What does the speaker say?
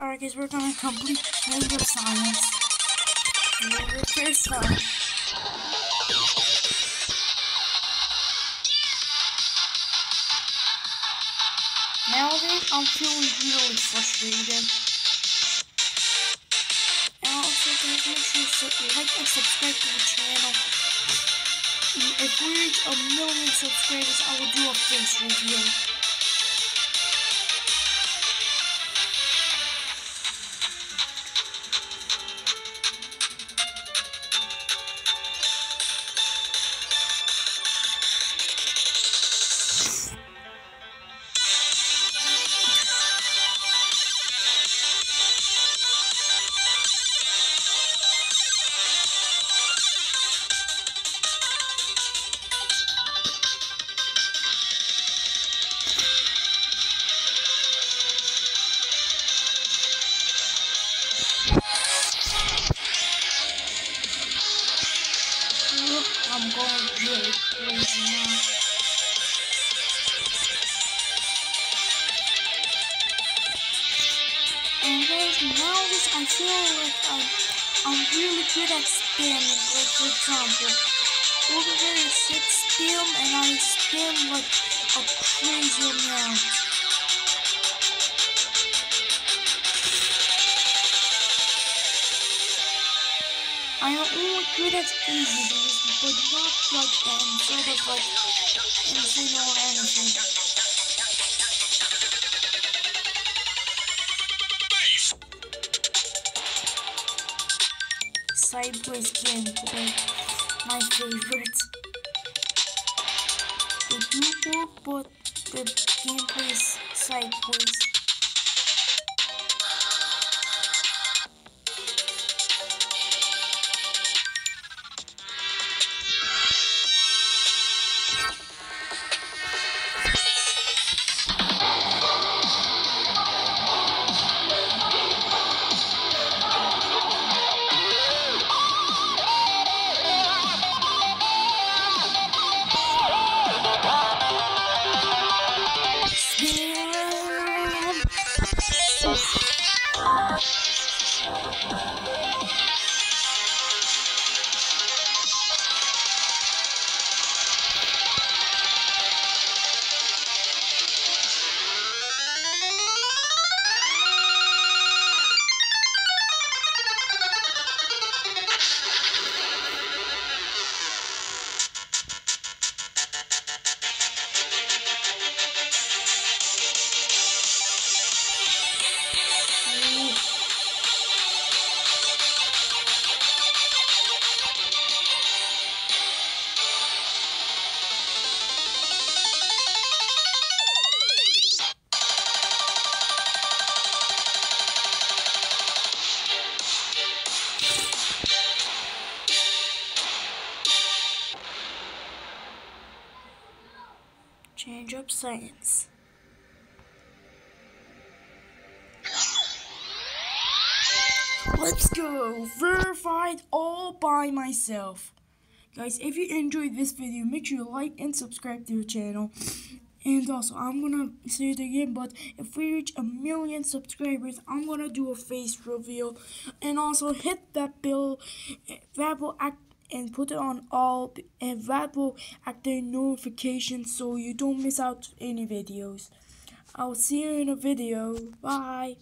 Alright guys, we're gonna complete Change of Scene. First time. Nowadays, I'm feeling really frustrated. And also, guys, make sure to like and subscribe to the channel. If we reach a million subscribers, I will do a face review. And guys, this I feel like I'm, I'm really good at spamming. Like for example, over there it said spam and I spam like a crazy amount. I am only good at easy but not like or anything. Sideways gameplay, my favorite. They do work, but the gameplay is sideways. Change of Scene. Let's go! Verified all by myself. Guys, if you enjoyed this video, make sure you like and subscribe to the channel. And also, I'm gonna say it again, but if we reach a million subscribers, I'm gonna do a face reveal. And also, hit that bell. That will act and put it on all and that will activate notifications so you don't miss out any videos. I'll see you in a video. Bye.